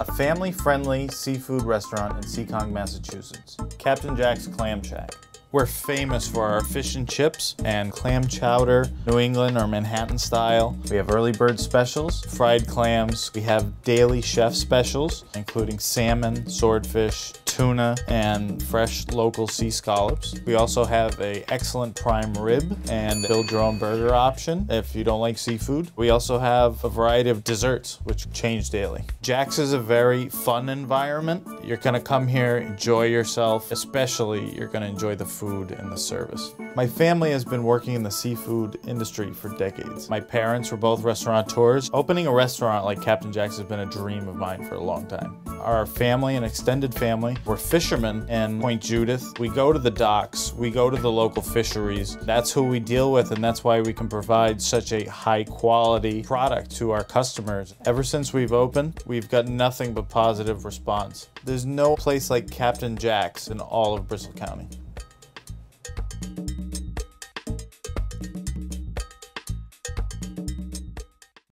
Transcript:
a family-friendly seafood restaurant in Seekonk, Massachusetts. Captain Jack's Clam Shack. We're famous for our fish and chips and clam chowder, New England or Manhattan style. We have early bird specials, fried clams. We have daily chef specials, including salmon, swordfish, tuna, and fresh local sea scallops. We also have a excellent prime rib and build your own burger option if you don't like seafood. We also have a variety of desserts, which change daily. Jack's is a very fun environment. You're gonna come here, enjoy yourself, especially you're gonna enjoy the food and the service. My family has been working in the seafood industry for decades. My parents were both restaurateurs. Opening a restaurant like Captain Jack's has been a dream of mine for a long time. Our family and extended family, we're fishermen in Point Judith. We go to the docks, we go to the local fisheries. That's who we deal with and that's why we can provide such a high quality product to our customers. Ever since we've opened, we've got nothing but positive response. There's no place like Captain Jack's in all of Bristol County.